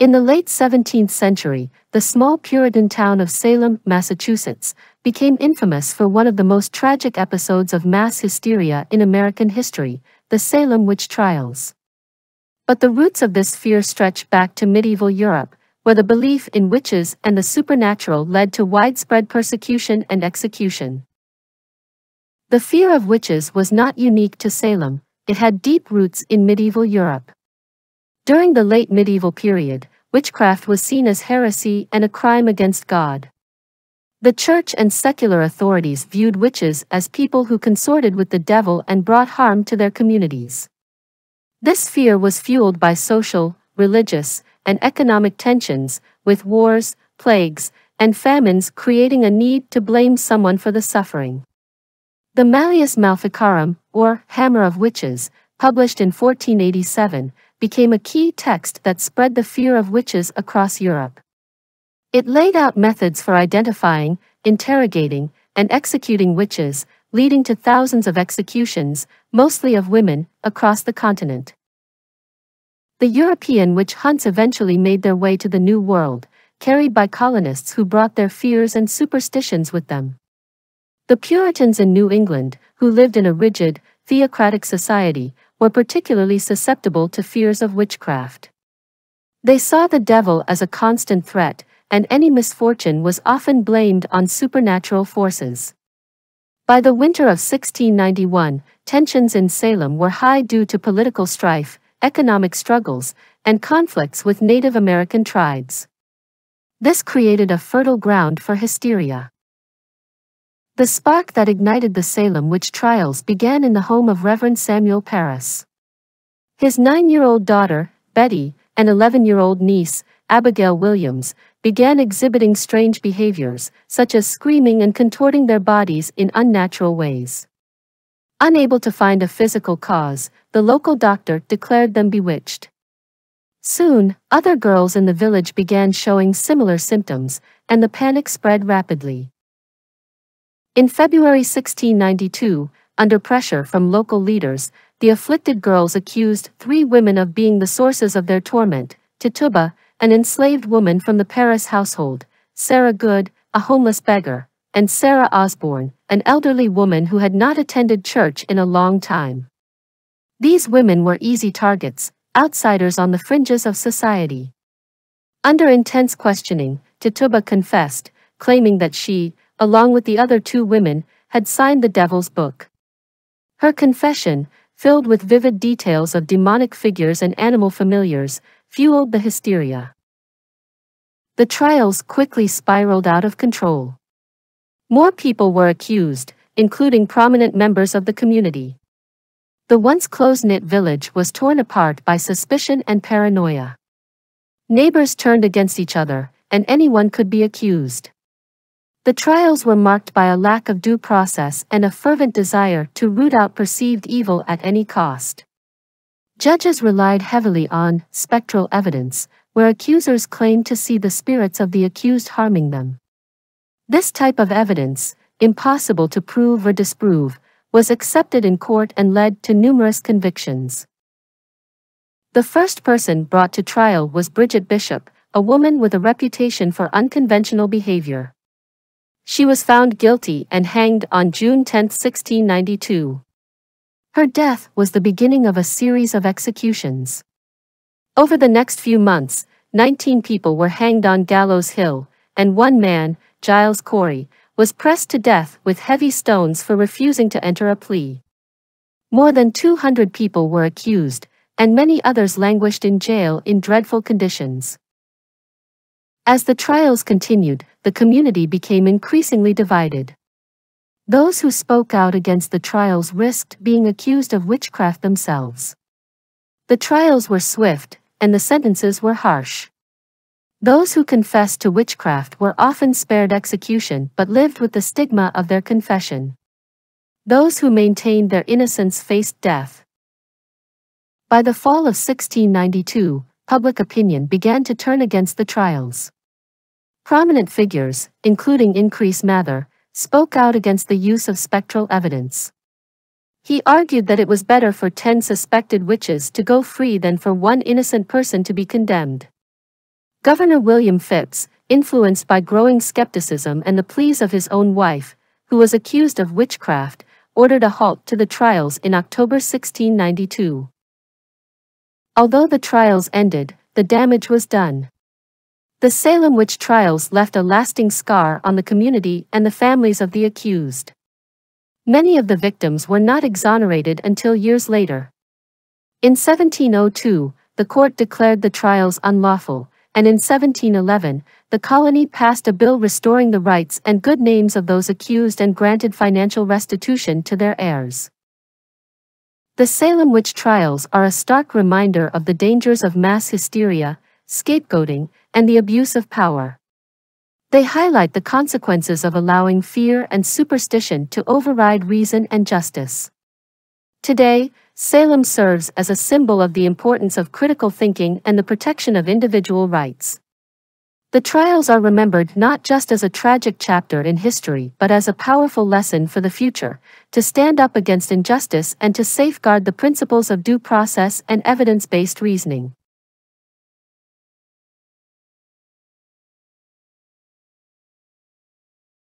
In the late 17th century, the small Puritan town of Salem, Massachusetts, became infamous for one of the most tragic episodes of mass hysteria in American history, the Salem witch trials. But the roots of this fear stretch back to medieval Europe, where the belief in witches and the supernatural led to widespread persecution and execution. The fear of witches was not unique to Salem, it had deep roots in medieval Europe. During the late medieval period, witchcraft was seen as heresy and a crime against God. The church and secular authorities viewed witches as people who consorted with the devil and brought harm to their communities. This fear was fueled by social, religious, and economic tensions, with wars, plagues, and famines creating a need to blame someone for the suffering. The Malleus Maleficarum, or Hammer of Witches, published in 1487, became a key text that spread the fear of witches across Europe. It laid out methods for identifying, interrogating, and executing witches, leading to thousands of executions, mostly of women, across the continent. The European witch hunts eventually made their way to the New World, carried by colonists who brought their fears and superstitions with them. The Puritans in New England, who lived in a rigid, theocratic society, were particularly susceptible to fears of witchcraft. They saw the devil as a constant threat, and any misfortune was often blamed on supernatural forces. By the winter of 1691, tensions in Salem were high due to political strife, economic struggles, and conflicts with Native American tribes. This created a fertile ground for hysteria. The spark that ignited the Salem witch trials began in the home of Reverend Samuel Parris. His nine-year-old daughter, Betty, and 11-year-old niece, Abigail Williams, began exhibiting strange behaviors, such as screaming and contorting their bodies in unnatural ways. Unable to find a physical cause, the local doctor declared them bewitched. Soon, other girls in the village began showing similar symptoms, and the panic spread rapidly. In February 1692, under pressure from local leaders, the afflicted girls accused three women of being the sources of their torment, Tituba, an enslaved woman from the Parris household, Sarah Good, a homeless beggar, and Sarah Osborne, an elderly woman who had not attended church in a long time. These women were easy targets, outsiders on the fringes of society. Under intense questioning, Tituba confessed, claiming that she, along with the other two women, had signed the devil's book. Her confession, filled with vivid details of demonic figures and animal familiars, fueled the hysteria. The trials quickly spiraled out of control. More people were accused, including prominent members of the community. The once close-knit village was torn apart by suspicion and paranoia. Neighbors turned against each other, and anyone could be accused. The trials were marked by a lack of due process and a fervent desire to root out perceived evil at any cost. Judges relied heavily on spectral evidence, where accusers claimed to see the spirits of the accused harming them. This type of evidence, impossible to prove or disprove, was accepted in court and led to numerous convictions. The first person brought to trial was Bridget Bishop, a woman with a reputation for unconventional behavior. She was found guilty and hanged on June 10, 1692. Her death was the beginning of a series of executions. Over the next few months, 19 people were hanged on Gallows Hill, and one man, Giles Corey, was pressed to death with heavy stones for refusing to enter a plea. More than 200 people were accused, and many others languished in jail in dreadful conditions. As the trials continued, the community became increasingly divided. Those who spoke out against the trials risked being accused of witchcraft themselves. The trials were swift, and the sentences were harsh. Those who confessed to witchcraft were often spared execution but lived with the stigma of their confession. Those who maintained their innocence faced death. By the fall of 1692, public opinion began to turn against the trials. Prominent figures, including Increase Mather, spoke out against the use of spectral evidence. He argued that it was better for ten suspected witches to go free than for one innocent person to be condemned. Governor William Phips, influenced by growing skepticism and the pleas of his own wife, who was accused of witchcraft, ordered a halt to the trials in October 1692. Although the trials ended, the damage was done. The Salem witch trials left a lasting scar on the community and the families of the accused. Many of the victims were not exonerated until years later. In 1702, the court declared the trials unlawful, and in 1711, the colony passed a bill restoring the rights and good names of those accused and granted financial restitution to their heirs. The Salem witch trials are a stark reminder of the dangers of mass hysteria, scapegoating, and the abuse of power. They highlight the consequences of allowing fear and superstition to override reason and justice. Today, Salem serves as a symbol of the importance of critical thinking and the protection of individual rights. The trials are remembered not just as a tragic chapter in history but as a powerful lesson for the future, to stand up against injustice and to safeguard the principles of due process and evidence-based reasoning.